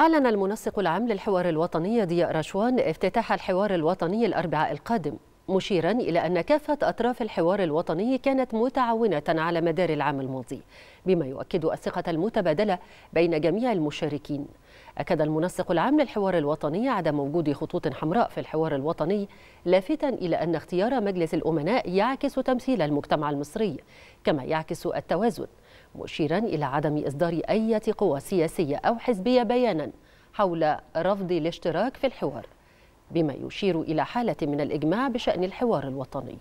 أعلن المنسق العام للحوار الوطني ضياء رشوان افتتاح الحوار الوطني الأربعاء القادم مشيرا إلى أن كافة أطراف الحوار الوطني كانت متعاونة على مدار العام الماضي بما يؤكد الثقة المتبادلة بين جميع المشاركين. أكد المنسق العام للحوار الوطني عدم وجود خطوط حمراء في الحوار الوطني لافتا إلى أن اختيار مجلس الأمناء يعكس تمثيل المجتمع المصري كما يعكس التوازن مشيرا إلى عدم إصدار أي قوى سياسية أو حزبية بيانا حول رفض الاشتراك في الحوار بما يشير إلى حالة من الإجماع بشأن الحوار الوطني.